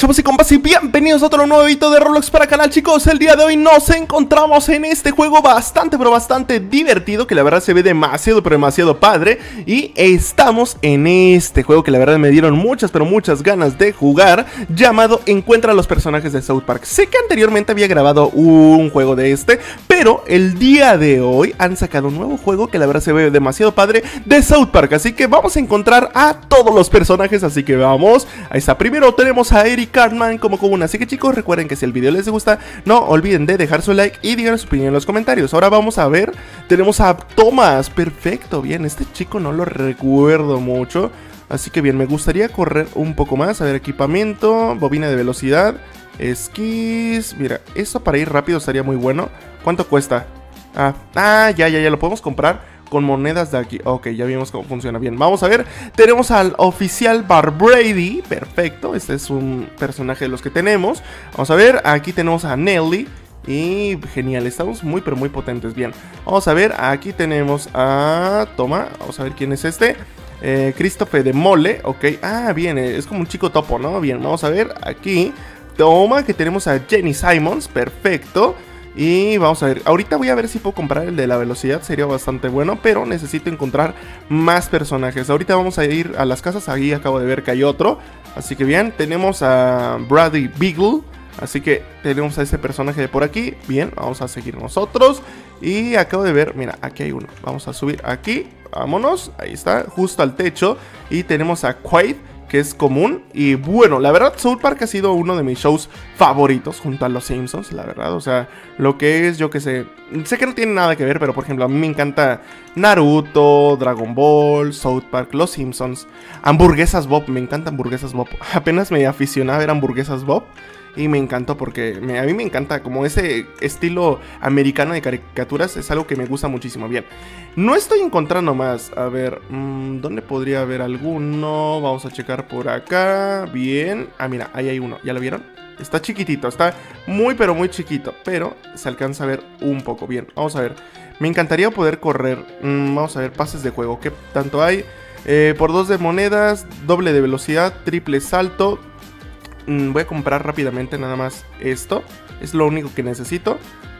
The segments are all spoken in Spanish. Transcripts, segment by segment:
chavos y compas y bienvenidos a otro nuevo video de Roblox para canal chicos. El día de hoy nos encontramos en este juego bastante pero bastante divertido Que la verdad se ve demasiado pero demasiado padre. Y estamos en este juego que la verdad me dieron muchas pero muchas ganas de jugar Llamado Encuentra a los personajes de South Park. Sé que anteriormente había grabado un juego de este Pero el día de hoy han sacado un nuevo juego que la verdad se ve demasiado padre de South Park. Así que vamos a encontrar a todos los personajes Así que vamos, ahí está primero tenemos a Eric Cartman como común. Así que chicos, recuerden que si el video les gusta, no olviden de dejar su like y digan su opinión en los comentarios. Ahora vamos a ver, tenemos a Thomas. Perfecto, bien, este chico no lo recuerdo mucho. Así que bien, me gustaría correr un poco más. A ver, equipamiento, bobina de velocidad, esquís. Mira, eso para ir rápido estaría muy bueno. ¿Cuánto cuesta? Ah, ah, ya, ya, ya, lo podemos comprar con monedas de aquí. Ok, ya vimos cómo funciona bien. Vamos a ver. Tenemos al oficial Bar Brady. Perfecto. Este es un personaje de los que tenemos. Vamos a ver. Aquí tenemos a Nelly. Y genial, estamos muy pero muy potentes. Bien, vamos a ver. Aquí tenemos a. Toma, vamos a ver quién es este. Eh, de Mole. Ok, ah, bien, eh, es como un chico topo, ¿no? Bien, vamos a ver. Aquí. Toma, que tenemos a Jenny Simons. Perfecto. Y vamos a ver, ahorita voy a ver si puedo comprar el de la velocidad, sería bastante bueno, pero necesito encontrar más personajes. Ahorita vamos a ir a las casas, ahí acabo de ver que hay otro. Así que bien, tenemos a Brady Beagle, así que tenemos a ese personaje de por aquí. Bien, vamos a seguir nosotros. Y acabo de ver, mira, aquí hay uno. Vamos a subir aquí, vámonos, ahí está, justo al techo. Y tenemos a Quaid que es común. Y bueno, la verdad, South Park ha sido uno de mis shows favoritos junto a Los Simpsons, la verdad. O sea, lo que es, yo que sé, sé que no tiene nada que ver, pero por ejemplo, a mí me encanta Naruto, Dragon Ball, South Park, Los Simpsons, Hamburguesas Bob, me encanta Hamburguesas Bob. Apenas me aficionaba a ver Hamburguesas Bob. Y me encantó porque a mí me encanta como ese estilo americano de caricaturas es algo que me gusta muchísimo. Bien, no estoy encontrando más. A ver, mm, ¿dónde podría haber alguno? Vamos a checar por acá. Bien. Ah, mira, ahí hay uno. ¿Ya lo vieron? Está chiquitito, está muy pero muy chiquito, pero se alcanza a ver un poco. Bien, vamos a ver. Me encantaría poder correr. Mm, vamos a ver, pases de juego. ¿Qué tanto hay? Eh, por dos de monedas, doble de velocidad, triple salto, Mm, voy a comprar rápidamente nada más esto. Es lo único que necesito.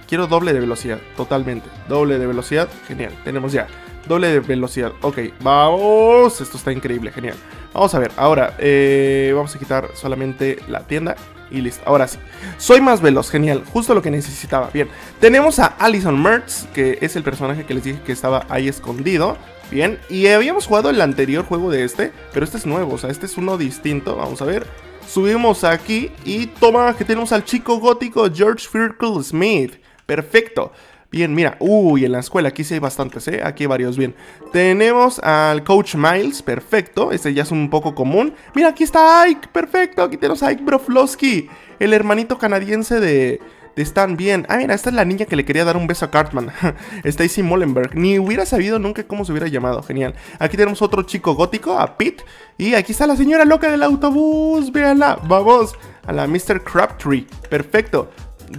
Quiero doble de velocidad, totalmente. Doble de velocidad, genial. Tenemos ya doble de velocidad. Ok, vamos. Esto está increíble, genial. Vamos a ver, ahora eh, vamos a quitar solamente la tienda y listo. Ahora sí, soy más veloz, genial, justo lo que necesitaba. Bien, tenemos a Allison Mertz, que es el personaje que les dije que estaba ahí escondido. Bien, y habíamos jugado el anterior juego de este, pero este es nuevo, o sea, este es uno distinto. Vamos a ver. Subimos aquí y toma que tenemos al chico gótico George Firkle Smith. Perfecto. Bien, mira, uy, en la escuela aquí sí hay bastantes, ¿eh? Aquí hay varios, bien. Tenemos al Coach Miles, perfecto, este ya es un poco común. Mira, aquí está Ike, perfecto, aquí tenemos a Ike Broflovsky, el hermanito canadiense de, están bien. Ah, mira, esta es la niña que le quería dar un beso a Cartman. Stacy Molenberg. Ni hubiera sabido nunca cómo se hubiera llamado. Genial. Aquí tenemos otro chico gótico, a Pete. Y aquí está la señora loca del autobús. Véanla. Vamos. A la Mr. Crabtree. Perfecto.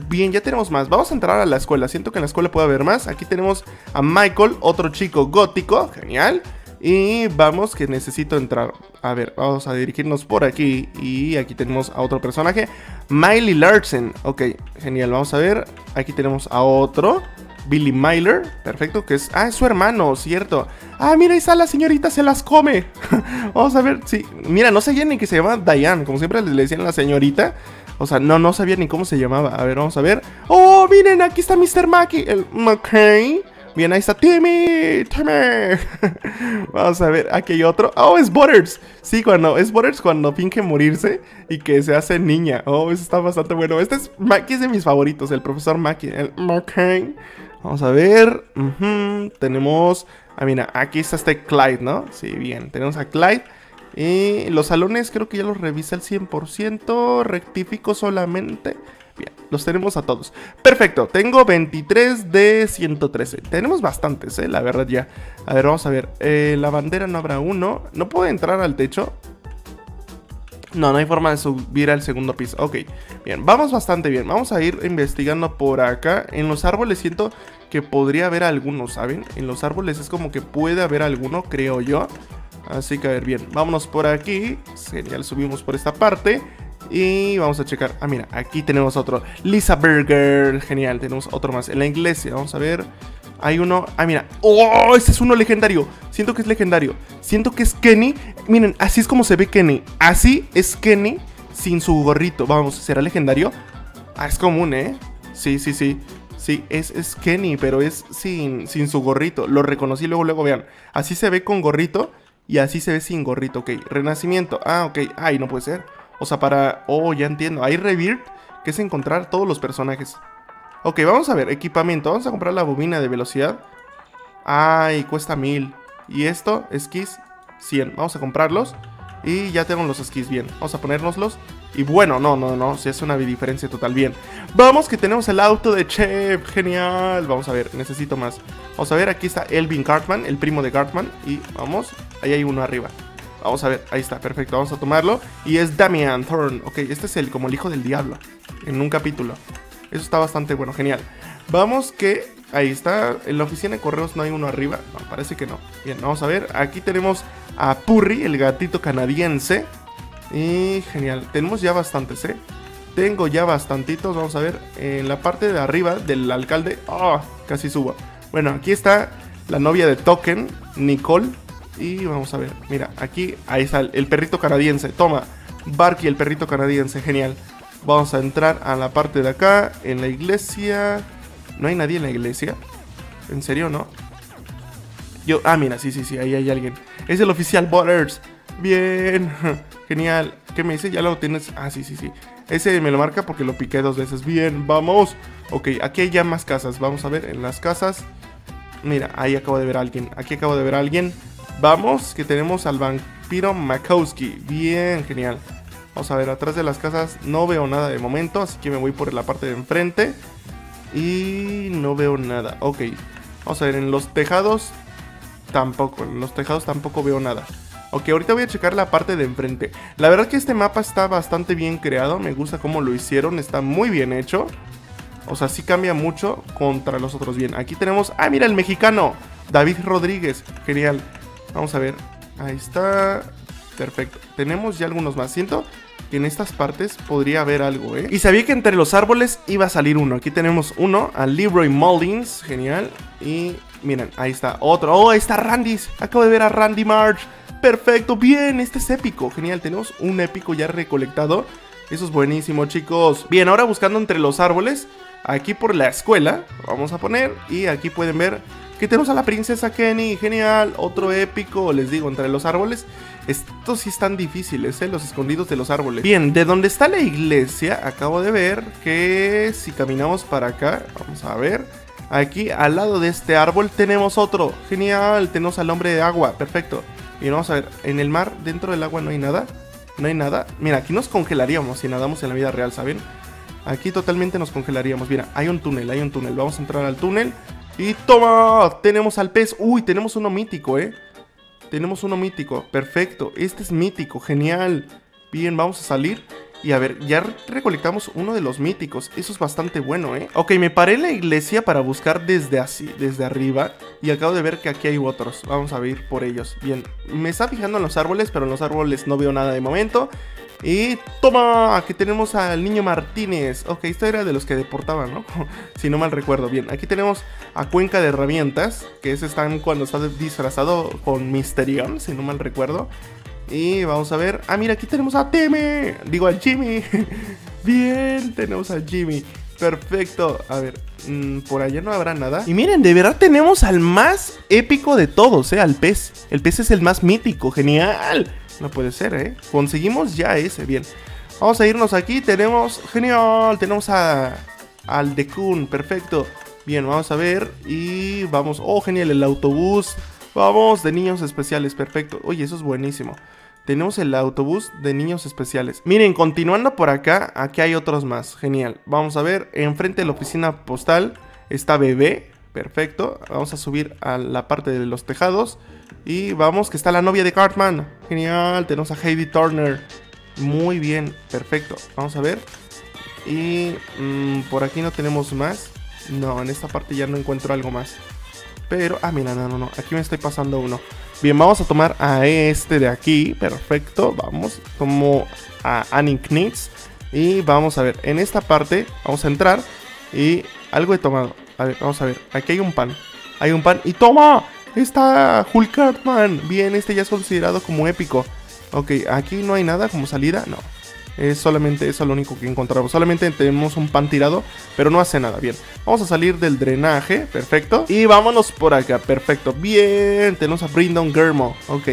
Bien, ya tenemos más. Vamos a entrar a la escuela. Siento que en la escuela puede haber más. Aquí tenemos a Michael, otro chico gótico. Genial. Y vamos que necesito entrar. A ver, vamos a dirigirnos por aquí. Y aquí tenemos a otro personaje. Miley Larsen. Ok, genial. Vamos a ver. Aquí tenemos a otro. Billy Myler. Perfecto, que es... Ah, es su hermano, cierto. Ah, mira, ahí está la señorita, se las come. vamos a ver, sí. Mira, no sabía ni que se llamaba Diane. Como siempre le decían la señorita. O sea, no, no sabía ni cómo se llamaba. A ver, vamos a ver. Oh, miren, aquí está Mr. Mackey. El McCain. Bien, ahí está Timmy, Timmy. Vamos a ver, aquí hay otro. Oh, es Butters. Sí, cuando es Butters cuando finge morirse y que se hace niña. Oh, eso está bastante bueno. Este es Mackie es de mis favoritos, el profesor Mackie, el McCain. Vamos a ver. Tenemos. Ah, mira, aquí está este Clyde, ¿no? Sí, bien. Tenemos a Clyde. Y los salones creo que ya los revisa al 100%. Rectifico solamente. Los tenemos a todos. Perfecto, tengo 23 de 113. Tenemos bastantes, eh, la verdad ya. A ver, vamos a ver. Eh, la bandera no habrá uno. ¿No puedo entrar al techo? No, no hay forma de subir al segundo piso. Ok, bien, vamos bastante bien. Vamos a ir investigando por acá. En los árboles siento que podría haber algunos, ¿saben? En los árboles es como que puede haber alguno, creo yo. Así que a ver, bien, vámonos por aquí. Genial, subimos por esta parte. Y vamos a checar. Ah, mira, aquí tenemos otro. Lisa Burger. Genial, tenemos otro más. En la iglesia, vamos a ver. Hay uno. Ah, mira. ¡Oh! Este es uno legendario. Siento que es legendario. Siento que es Kenny. Miren, así es como se ve Kenny. Así es Kenny sin su gorrito. Vamos, ¿será legendario? Ah, es común, ¿eh? Sí, sí, sí. Sí, es, es Kenny, pero es sin, sin su gorrito. Lo reconocí luego, luego, vean. Así se ve con gorrito y así se ve sin gorrito. Ok, renacimiento. Ah, ok. Ay, no puede ser. O sea, para... Oh, ya entiendo. Hay Rebirth, que es encontrar todos los personajes. Ok, vamos a ver. Equipamiento. Vamos a comprar la bobina de velocidad. Ay, cuesta mil. Y esto, esquís, 100. Vamos a comprarlos. Y ya tengo los esquís bien. Vamos a ponérnoslos. Y bueno, no, no, no. Si es una diferencia total. Bien. Vamos, que tenemos el auto de Chef. Genial. Vamos a ver, necesito más. Vamos a ver, aquí está Elvin Cartman, el primo de Cartman. Y vamos, ahí hay uno arriba. Vamos a ver, ahí está, perfecto, vamos a tomarlo. Y es Damian Thorn. Ok, este es el como el hijo del diablo. En un capítulo. Eso está bastante bueno, genial. Vamos que ahí está. En la oficina de correos no hay uno arriba. No, parece que no. Bien, vamos a ver. Aquí tenemos a Purry, el gatito canadiense. Y genial. Tenemos ya bastantes, ¿eh? Tengo ya bastantitos. Vamos a ver. En la parte de arriba del alcalde. ¡Ah! casi subo. Bueno, aquí está la novia de Token, Nicole. Y vamos a ver, mira, aquí, ahí está el perrito canadiense. Toma, Barky, el perrito canadiense, genial. Vamos a entrar a la parte de acá, en la iglesia. ¿No hay nadie en la iglesia? ¿En serio, no? Yo, ah, mira, sí, sí, sí, ahí hay alguien. Es el oficial Butters. Bien, genial. ¿Qué me dice? Ya lo tienes. Ah, sí, sí, sí. Ese me lo marca porque lo piqué dos veces. Bien, vamos. Ok, aquí hay ya más casas. Vamos a ver en las casas. Mira, ahí acabo de ver a alguien. Aquí acabo de ver a alguien. Vamos, que tenemos al vampiro Makowski. Bien, genial. Vamos a ver, atrás de las casas no veo nada de momento, así que me voy por la parte de enfrente. Y no veo nada. Ok, vamos a ver, en los tejados tampoco, en los tejados tampoco veo nada. Ok, ahorita voy a checar la parte de enfrente. La verdad que este mapa está bastante bien creado, me gusta cómo lo hicieron, está muy bien hecho. O sea, sí cambia mucho contra los otros. Bien, aquí tenemos... ¡Ah, mira el mexicano! David Rodríguez, genial. Vamos a ver. Ahí está. Perfecto. Tenemos ya algunos más. Siento que en estas partes podría haber algo, ¿eh? Y sabía que entre los árboles iba a salir uno. Aquí tenemos uno, a Leroy Mullins. Genial. Y miren, ahí está otro. Oh, ahí está Randy. Acabo de ver a Randy March. Perfecto, bien, este es épico. Genial, tenemos un épico ya recolectado. Eso es buenísimo, chicos. Bien, ahora buscando entre los árboles. Aquí por la escuela. Vamos a poner. Y aquí pueden ver Aquí tenemos a la princesa Kenny, genial, otro épico, les digo, entre los árboles. Estos sí están difíciles, ¿eh? los escondidos de los árboles. Bien, de donde está la iglesia, acabo de ver que si caminamos para acá, vamos a ver. Aquí al lado de este árbol tenemos otro, genial, tenemos al hombre de agua, perfecto. Y vamos a ver, en el mar, dentro del agua no hay nada, no hay nada. Mira, aquí nos congelaríamos si nadamos en la vida real, ¿saben? Aquí totalmente nos congelaríamos. Mira, hay un túnel, hay un túnel. Vamos a entrar al túnel. Y toma, tenemos al pez. Uy, tenemos uno mítico, ¿eh? Tenemos uno mítico, perfecto. Este es mítico, genial. Bien, vamos a salir. Y a ver, ya recolectamos uno de los míticos. Eso es bastante bueno, ¿eh? Ok, me paré en la iglesia para buscar desde así, desde arriba. Y acabo de ver que aquí hay otros. Vamos a ir por ellos. Bien, me está fijando en los árboles, pero en los árboles no veo nada de momento. Y toma, aquí tenemos al niño Martínez. Ok, esto era de los que deportaban, ¿no? si no mal recuerdo. Bien, aquí tenemos a Cuenca de Herramientas, que es están cuando está disfrazado con Misterion, si no mal recuerdo. Y vamos a ver. Ah, mira, aquí tenemos a Teme. Digo, a Jimmy. Bien, tenemos a Jimmy. Perfecto. A ver, mm, por allá no habrá nada. Y miren, de verdad tenemos al más épico de todos, ¿eh? Al pez. El pez es el más mítico. Genial. No puede ser, ¿eh? Conseguimos ya ese, bien. Vamos a irnos aquí, tenemos... Genial, tenemos a... Al Kun, perfecto. Bien, vamos a ver y vamos... Oh, genial, el autobús. Vamos, de niños especiales, perfecto. Oye, eso es buenísimo. Tenemos el autobús de niños especiales. Miren, continuando por acá, aquí hay otros más. Genial. Vamos a ver, enfrente de la oficina postal está Bebé. Perfecto. Vamos a subir a la parte de los tejados. Y vamos, que está la novia de Cartman. Genial, tenemos a Heidi Turner. Muy bien, perfecto. Vamos a ver. Y mm, por aquí no tenemos más. No, en esta parte ya no encuentro algo más. Pero, ah, mira, no, no, no. Aquí me estoy pasando uno. Bien, vamos a tomar a este de aquí. Perfecto, vamos. Tomo a Annie Knitz. Y vamos a ver, en esta parte vamos a entrar y algo he tomado. A ver, vamos a ver, aquí hay un pan. Hay un pan y ¡toma! Está Hulk Cartman. Bien, este ya es considerado como épico. Ok, aquí no hay nada como salida, no. Es solamente eso lo único que encontramos. Solamente tenemos un pan tirado, pero no hace nada. Bien, vamos a salir del drenaje. Perfecto. Y vámonos por acá. Perfecto. Bien, tenemos a Brindon Germo. Ok.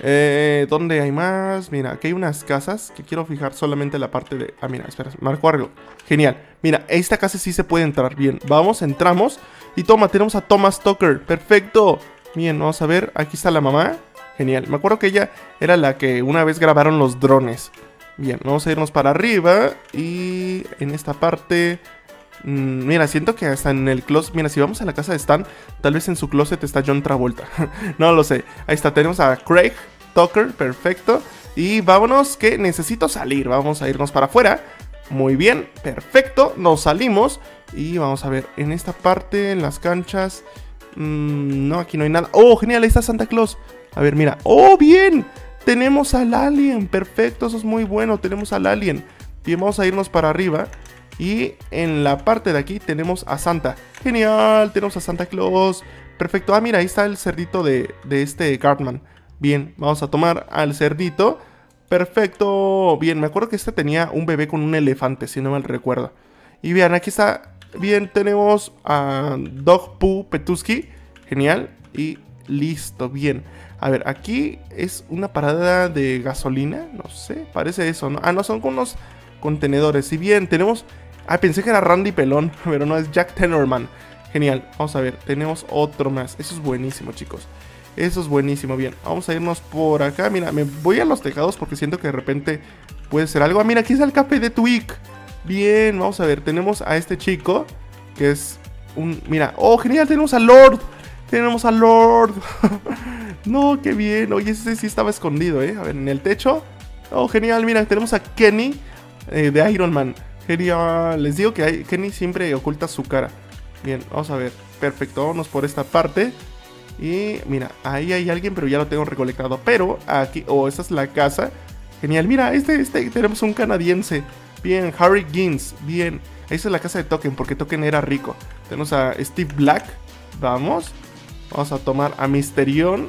Eh, ¿Dónde hay más? Mira, aquí hay unas casas que quiero fijar solamente la parte de... Ah, mira, espera, marco algo. Genial. Mira, esta casa sí se puede entrar. Bien, vamos, entramos. Y toma, tenemos a Thomas Tucker. Perfecto. Bien, vamos a ver. Aquí está la mamá. Genial. Me acuerdo que ella era la que una vez grabaron los drones. Bien, vamos a irnos para arriba. Y en esta parte... Mm, mira, siento que hasta en el closet. Mira, si vamos a la casa de Stan, tal vez en su closet está John Travolta. no lo sé. Ahí está, tenemos a Craig Tucker, perfecto. Y vámonos, que necesito salir. Vamos a irnos para afuera. Muy bien, perfecto. Nos salimos. Y vamos a ver, en esta parte, en las canchas. Mm, no, aquí no hay nada. Oh, genial, ahí está Santa Claus. A ver, mira. Oh, bien. Tenemos al alien. Perfecto, eso es muy bueno. Tenemos al alien. Bien, vamos a irnos para arriba. Y en la parte de aquí tenemos a Santa. Genial, tenemos a Santa Claus. Perfecto. Ah, mira, ahí está el cerdito de, de este Cartman. Bien, vamos a tomar al cerdito. Perfecto. Bien, me acuerdo que este tenía un bebé con un elefante, si no mal recuerdo. Y bien, aquí está. Bien, tenemos a Dog Poo Petusky. Genial. Y listo, bien. A ver, aquí es una parada de gasolina, no sé, parece eso, ¿no? Ah, no, son unos contenedores. Si bien tenemos... Ah, pensé que era Randy Pelón, pero no, es Jack Tenorman. Genial, vamos a ver, tenemos otro más. Eso es buenísimo, chicos. Eso es buenísimo, bien. Vamos a irnos por acá. Mira, me voy a los tejados porque siento que de repente puede ser algo. Ah, mira, aquí está el café de Twig. Bien, vamos a ver, tenemos a este chico que es un... Mira, oh, genial, tenemos a Lord. Tenemos a Lord. no, qué bien. Oye, ese sí estaba escondido, ¿eh? A ver, en el techo. Oh, genial. Mira, tenemos a Kenny eh, de Iron Man. Genial. Les digo que Kenny siempre oculta su cara. Bien, vamos a ver. Perfecto, vamos por esta parte. Y mira, ahí hay alguien, pero ya lo tengo recolectado. Pero aquí, oh, esta es la casa. Genial, mira, este, este, tenemos un canadiense. Bien, Harry Gins. Bien, esa es la casa de Token, porque Token era rico. Tenemos a Steve Black. Vamos. Vamos a tomar a Misterion.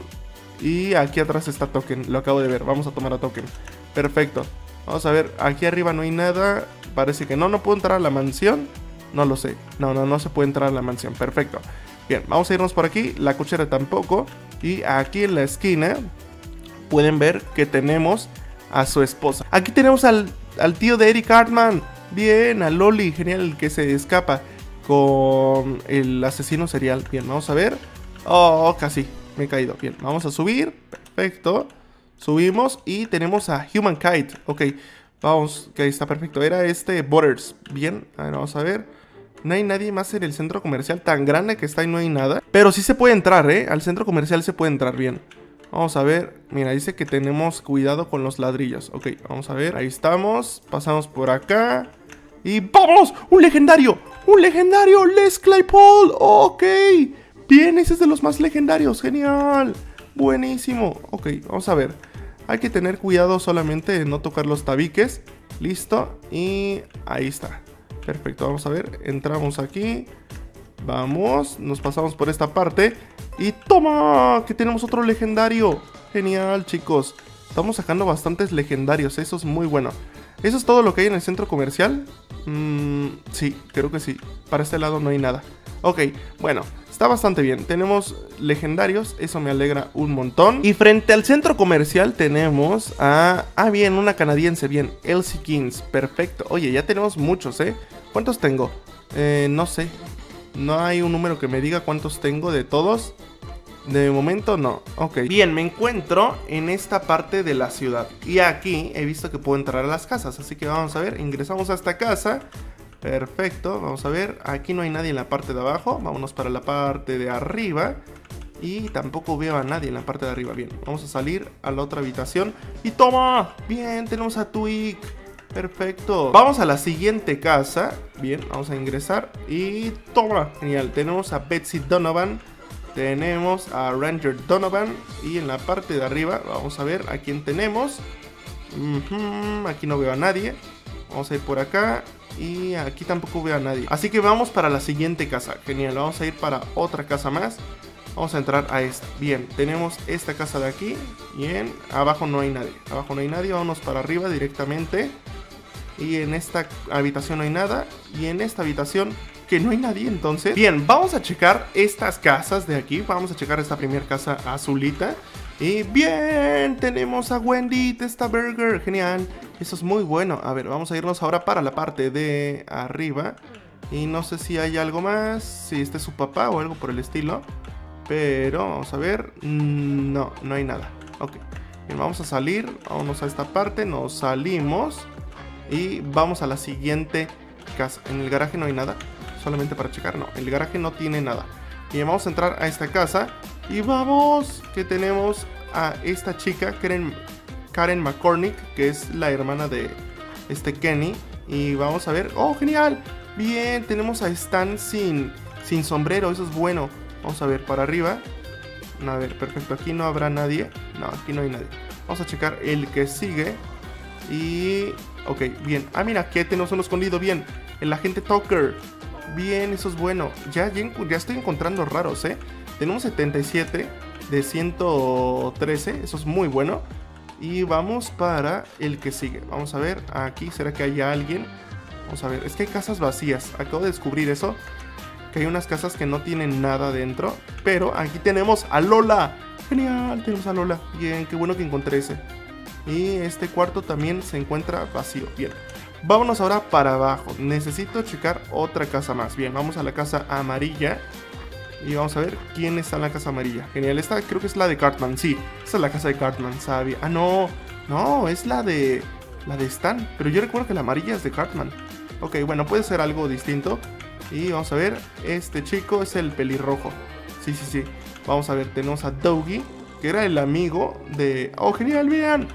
Y aquí atrás está Token. Lo acabo de ver. Vamos a tomar a Token. Perfecto. Vamos a ver. Aquí arriba no hay nada. Parece que no. No puedo entrar a la mansión. No lo sé. No, no, no se puede entrar a la mansión. Perfecto. Bien, vamos a irnos por aquí. La cochera tampoco. Y aquí en la esquina pueden ver que tenemos a su esposa. Aquí tenemos al, al tío de Eric Hartman. Bien, a Loli. Genial, el que se escapa con el asesino serial. Bien, vamos a ver. Oh, casi. Me he caído. Bien, vamos a subir. Perfecto. Subimos y tenemos a Human Kite. Ok, vamos. Que está perfecto. Era este Borders. Bien, a ver, vamos a ver. No hay nadie más en el centro comercial tan grande que está y no hay nada. Pero sí se puede entrar, ¿eh? Al centro comercial se puede entrar bien. Vamos a ver. Mira, dice que tenemos cuidado con los ladrillos. Ok, vamos a ver. Ahí estamos. Pasamos por acá. Y ¡vamos! ¡Un legendario! ¡Un legendario! ¡Les Claypool! ¡Ok! Bien, ese es de los más legendarios. Genial. Buenísimo. Ok, vamos a ver. Hay que tener cuidado solamente de no tocar los tabiques. Listo. Y ahí está. Perfecto, vamos a ver. Entramos aquí. Vamos, nos pasamos por esta parte. Y ¡toma! Que tenemos otro legendario. Genial, chicos. Estamos sacando bastantes legendarios. Eso es muy bueno. ¿Eso es todo lo que hay en el centro comercial? Mm, sí, creo que sí. Para este lado no hay nada. Ok, bueno, está bastante bien. Tenemos legendarios, eso me alegra un montón. Y frente al centro comercial tenemos a... Ah, bien, una canadiense, bien. Elsie Kings, perfecto. Oye, ya tenemos muchos, ¿eh? ¿Cuántos tengo? Eh, no sé. No hay un número que me diga cuántos tengo de todos. De momento no. Ok. Bien, me encuentro en esta parte de la ciudad. Y aquí he visto que puedo entrar a las casas. Así que vamos a ver. Ingresamos a esta casa. Perfecto, vamos a ver, aquí no hay nadie en la parte de abajo, vámonos para la parte de arriba. Y tampoco veo a nadie en la parte de arriba, bien, vamos a salir a la otra habitación. Y toma, bien, tenemos a Twig, perfecto, vamos a la siguiente casa, bien, vamos a ingresar. Y toma, genial, tenemos a Betsy Donovan, tenemos a Ranger Donovan. Y en la parte de arriba, vamos a ver a quién tenemos. aquí no veo a nadie. Vamos a ir por acá. Y aquí tampoco veo a nadie. Así que vamos para la siguiente casa. Genial, vamos a ir para otra casa más. Vamos a entrar a esta. Bien, tenemos esta casa de aquí. Bien, abajo no hay nadie. Abajo no hay nadie. Vámonos para arriba directamente. Y en esta habitación no hay nada. Y en esta habitación que no hay nadie entonces. Bien, vamos a checar estas casas de aquí. Vamos a checar esta primera casa azulita. Y bien, tenemos a Wendy esta burger. Genial. Eso es muy bueno. A ver, vamos a irnos ahora para la parte de arriba. Y no sé si hay algo más. Si este es su papá o algo por el estilo. Pero vamos a ver. Mm, no, no hay nada. Ok. Bien, vamos a salir. Vámonos a esta parte. Nos salimos. Y vamos a la siguiente casa. En el garaje no hay nada. Solamente para checar. No, el garaje no tiene nada. Y vamos a entrar a esta casa. Y vamos. Que tenemos a esta chica. Karen, Karen McCormick. Que es la hermana de este Kenny. Y vamos a ver. ¡Oh, genial! Bien, tenemos a Stan sin, sin sombrero. Eso es bueno. Vamos a ver para arriba. A ver, perfecto. Aquí no habrá nadie. No, aquí no hay nadie. Vamos a checar el que sigue. Y... Ok, bien. Ah, mira, aquí tenemos uno escondido. Bien. El agente Tucker. Bien, eso es bueno. Ya, ya, estoy encontrando raros, ¿eh? Tenemos 77 de 113. Eso es muy bueno. Y vamos para el que sigue. Vamos a ver. Aquí, ¿será que hay alguien? Vamos a ver. Es que hay casas vacías. Acabo de descubrir eso que hay unas casas que no tienen nada dentro. Pero aquí tenemos a Lola. Genial, tenemos a Lola. Bien, qué bueno que encontré ese. Y este cuarto también se encuentra vacío. Bien. Vámonos ahora para abajo. Necesito checar otra casa más. Bien, vamos a la casa amarilla. Y vamos a ver quién está en la casa amarilla. Genial, esta creo que es la de Cartman. Sí, esta es la casa de Cartman, sabia. Ah, no. No, es la de... La de Stan. Pero yo recuerdo que la amarilla es de Cartman. Ok, bueno, puede ser algo distinto. Y vamos a ver, este chico es el pelirrojo. Sí, sí, sí. Vamos a ver, tenemos a Dougie, que era el amigo de... ¡Oh, genial, vean!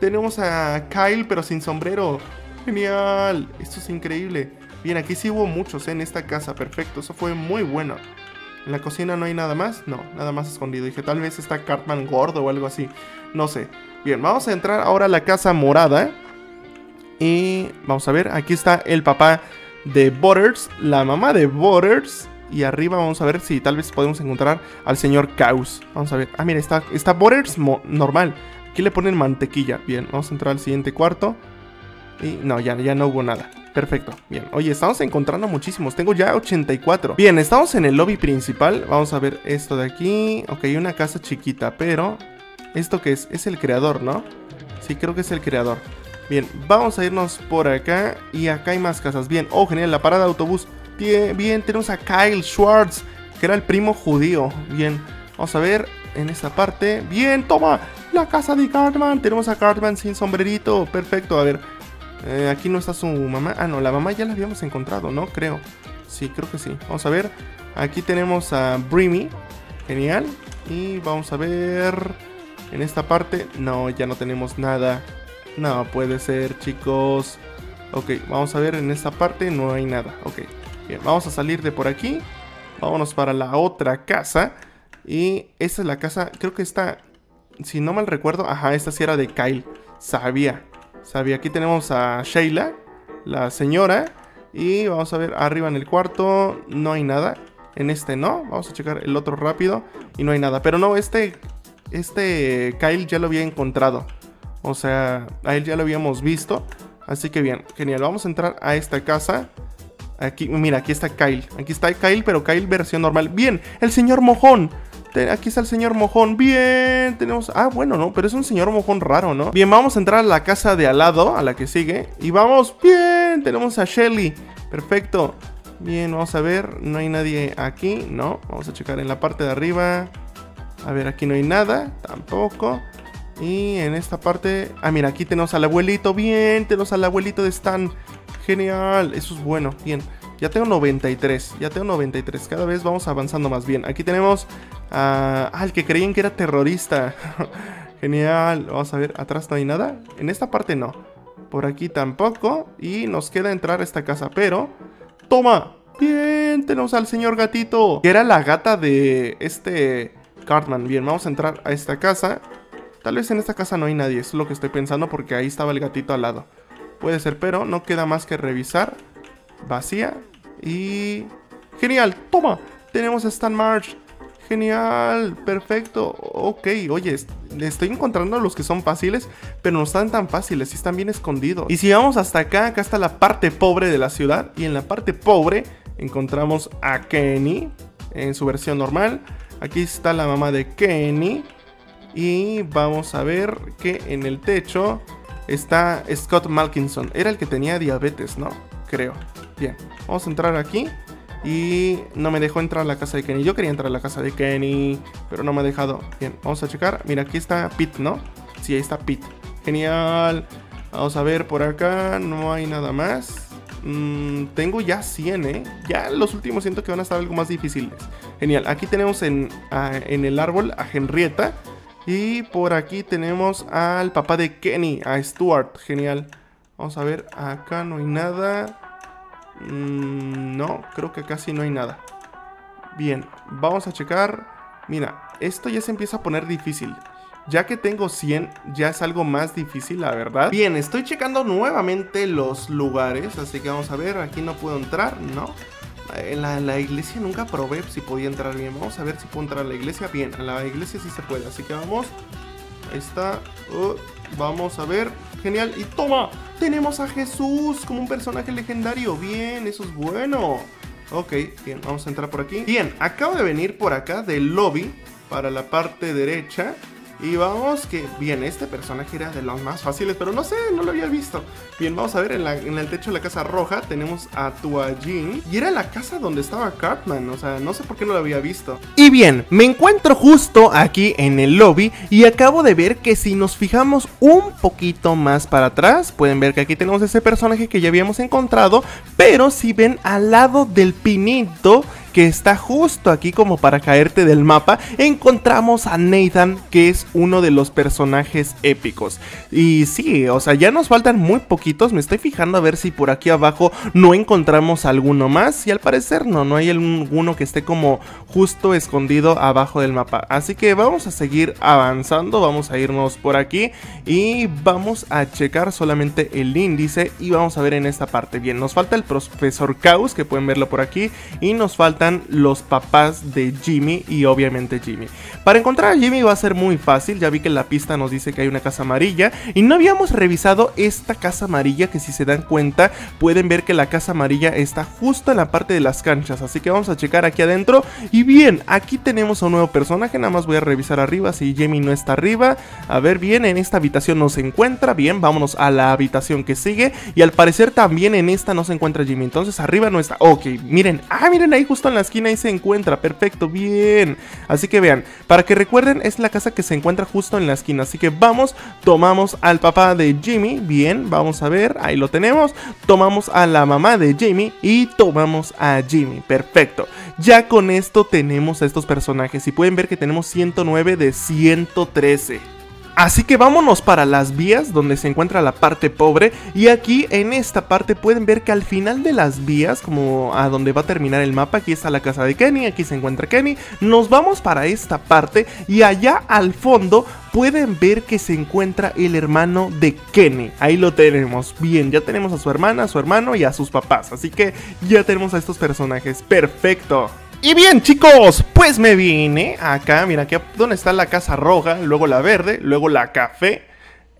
Tenemos a Kyle, pero sin sombrero. ¡Genial! Esto es increíble. Bien, aquí sí hubo muchos ¿eh? en esta casa. Perfecto, eso fue muy bueno. ¿En la cocina no hay nada más? No, nada más escondido. Dije, tal vez está Cartman gordo o algo así. No sé. Bien, vamos a entrar ahora a la casa morada. Y vamos a ver, aquí está el papá de Butters, la mamá de Butters. Y arriba vamos a ver si tal vez podemos encontrar al señor Caos. Vamos a ver. Ah, mira, está, está Butters normal. Aquí le ponen mantequilla. Bien, vamos a entrar al siguiente cuarto. Y no, ya, ya no hubo nada. Perfecto, bien. Oye, estamos encontrando muchísimos. Tengo ya 84. Bien, estamos en el lobby principal. Vamos a ver esto de aquí. Ok, una casa chiquita, pero... ¿Esto qué es? Es el creador, ¿no? Sí, creo que es el creador. Bien, vamos a irnos por acá. Y acá hay más casas. Bien, oh, genial, la parada de autobús. Bien, tenemos a Kyle Schwartz, que era el primo judío. Bien, vamos a ver en esta parte. Bien, toma, la casa de Cartman. Tenemos a Cartman sin sombrerito. Perfecto, a ver. Eh, aquí no está su mamá. Ah, no, la mamá ya la habíamos encontrado, ¿no? Creo. Sí, creo que sí. Vamos a ver. Aquí tenemos a Brimmy. Genial. Y vamos a ver. En esta parte. No, ya no tenemos nada. No puede ser, chicos. Ok, vamos a ver en esta parte no hay nada. Ok, bien, vamos a salir de por aquí. Vámonos para la otra casa. Y esta es la casa, creo que está, si no mal recuerdo, ajá, esta sí era de Kyle. Sabía, sabía. Aquí tenemos a Sheila, la señora. Y vamos a ver arriba en el cuarto, no hay nada. En este no, vamos a checar el otro rápido y no hay nada. Pero no, este, este Kyle ya lo había encontrado. O sea, a él ya lo habíamos visto. Así que bien, genial. Vamos a entrar a esta casa. Aquí, mira, aquí está Kyle. Aquí está Kyle, pero Kyle versión normal. Bien, el señor mojón. Aquí está el señor mojón. Bien, tenemos... Ah, bueno, no, pero es un señor mojón raro, ¿no? Bien, vamos a entrar a la casa de al lado, a la que sigue. Y vamos, bien, tenemos a Shelly. Perfecto. Bien, vamos a ver. No hay nadie aquí, ¿no? Vamos a checar en la parte de arriba. A ver, aquí no hay nada. Tampoco. Y en esta parte... Ah, mira, aquí tenemos al abuelito. Bien, tenemos al abuelito de Stan. Genial, eso es bueno. Bien, ya tengo 93. Ya tengo 93. Cada vez vamos avanzando más bien. Aquí tenemos a... Ah, el que creían que era terrorista. Genial. Vamos a ver, atrás no hay nada. En esta parte no. Por aquí tampoco. Y nos queda entrar a esta casa. Pero... ¡Toma! Bien tenemos al señor gatito. Que era la gata de este Cartman. Bien, vamos a entrar a esta casa. Tal vez en esta casa no hay nadie, es lo que estoy pensando porque ahí estaba el gatito al lado. Puede ser, pero no queda más que revisar. Vacía. Y... ¡Genial! ¡Toma! Tenemos a Stan March. Genial, perfecto. Ok, oye, le estoy encontrando los que son fáciles, pero no están tan fáciles, están bien escondidos. Y si vamos hasta acá, acá está la parte pobre de la ciudad. Y en la parte pobre encontramos a Kenny en su versión normal. Aquí está la mamá de Kenny. Y vamos a ver que en el techo está Scott Malkinson. Era el que tenía diabetes, ¿no? Creo. Bien, vamos a entrar aquí. Y no me dejó entrar a la casa de Kenny. Yo quería entrar a la casa de Kenny, pero no me ha dejado. Bien, vamos a checar. Mira, aquí está Pete, ¿no? Sí, ahí está Pete. Genial. Vamos a ver por acá. No hay nada más. Mm, tengo ya 100, ¿eh? Ya los últimos siento que van a estar algo más difíciles. Genial. Aquí tenemos en, en el árbol a Henrietta. Y por aquí tenemos al papá de Kenny, a Stuart. Genial. Vamos a ver, acá no hay nada. Mm, no, creo que casi no hay nada. Bien, vamos a checar. Mira, esto ya se empieza a poner difícil. Ya que tengo 100, ya es algo más difícil, la verdad. Bien, estoy checando nuevamente los lugares. Así que vamos a ver, aquí no puedo entrar, ¿no? En la, iglesia nunca probé si podía entrar bien. Vamos a ver si puedo entrar a la iglesia. Bien, a la iglesia sí se puede. Así que vamos. Ahí está. Uh, vamos a ver. Genial. Y toma. Tenemos a Jesús como un personaje legendario. Bien, eso es bueno. Ok, bien, vamos a entrar por aquí. Bien, acabo de venir por acá del lobby para la parte derecha. Y vamos que, bien, este personaje era de los más fáciles, pero no sé, no lo había visto. Bien, vamos a ver, en, el techo de la casa roja tenemos a Tuajin. Y era la casa donde estaba Cartman, o sea, no sé por qué no lo había visto. Y bien, me encuentro justo aquí en el lobby y acabo de ver que si nos fijamos un poquito más para atrás, pueden ver que aquí tenemos ese personaje que ya habíamos encontrado, pero si ven al lado del pinito que está justo aquí como para caerte del mapa, encontramos a Nathan, que es uno de los personajes épicos. Y sí, o sea, ya nos faltan muy poquitos, me estoy fijando a ver si por aquí abajo no encontramos alguno más, y al parecer no, no hay alguno que esté como justo escondido abajo del mapa. Así que vamos a seguir avanzando, vamos a irnos por aquí y vamos a checar solamente el índice y vamos a ver en esta parte. Bien, nos falta el profesor Caos, que pueden verlo por aquí, y nos falta los papás de Jimmy y obviamente Jimmy. Para encontrar a Jimmy va a ser muy fácil, ya vi que la pista nos dice que hay una casa amarilla y no habíamos revisado esta casa amarilla que si se dan cuenta pueden ver que la casa amarilla está justo en la parte de las canchas, así que vamos a checar aquí adentro. Y bien, aquí tenemos a un nuevo personaje, nada más voy a revisar arriba si Jimmy no está arriba, a ver bien, en esta habitación no se encuentra, bien, vámonos a la habitación que sigue y al parecer también en esta no se encuentra Jimmy, entonces arriba no está, ok, miren, ah miren ahí justo en la esquina y se encuentra. Perfecto, bien. Así que vean, para que recuerden, es la casa que se encuentra justo en la esquina. Así que vamos, tomamos al papá de Jimmy. Bien, vamos a ver, ahí lo tenemos. Tomamos a la mamá de Jimmy y tomamos a Jimmy. Perfecto. Ya con esto tenemos a estos personajes y pueden ver que tenemos 109 de 113. Así que vámonos para las vías donde se encuentra la parte pobre. Y aquí en esta parte pueden ver que al final de las vías, como a donde va a terminar el mapa, aquí está la casa de Kenny, aquí se encuentra Kenny, nos vamos para esta parte y allá al fondo pueden ver que se encuentra el hermano de Kenny, ahí lo tenemos, bien, ya tenemos a su hermana, a su hermano y a sus papás, así que ya tenemos a estos personajes, perfecto. Y bien chicos, pues me vine acá, mira aquí donde está la casa roja, luego la verde, luego la café.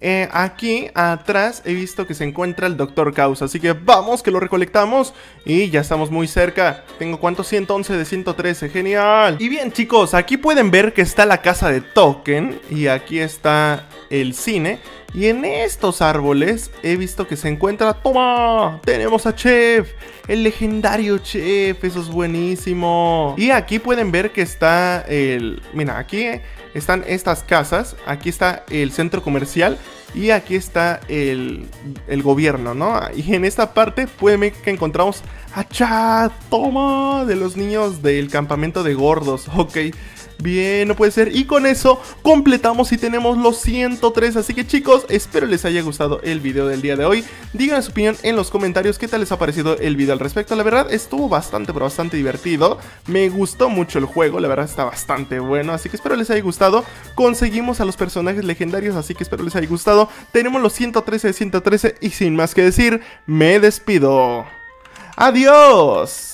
Eh, aquí atrás he visto que se encuentra el Doctor Caos, así que vamos que lo recolectamos y ya estamos muy cerca. Tengo cuánto 111 de 113, genial. Y bien chicos, aquí pueden ver que está la casa de Token y aquí está el cine. Y en estos árboles he visto que se encuentra... ¡Toma! Tenemos a Chef, el legendario Chef, eso es buenísimo. Y aquí pueden ver que está el... Mira, aquí están estas casas, aquí está el centro comercial y aquí está el, el gobierno, ¿no? Y en esta parte pueden ver que encontramos a Chad, toma, de los niños del campamento de gordos, ok. Bien, no puede ser. Y con eso completamos y tenemos los 103. Así que chicos, espero les haya gustado el video del día de hoy. Digan su opinión en los comentarios qué tal les ha parecido el video al respecto. La verdad estuvo bastante, pero bastante divertido. Me gustó mucho el juego, la verdad está bastante bueno. Así que espero les haya gustado. Conseguimos a los personajes legendarios, así que espero les haya gustado. Tenemos los 113 de 113 y sin más que decir, me despido. Adiós.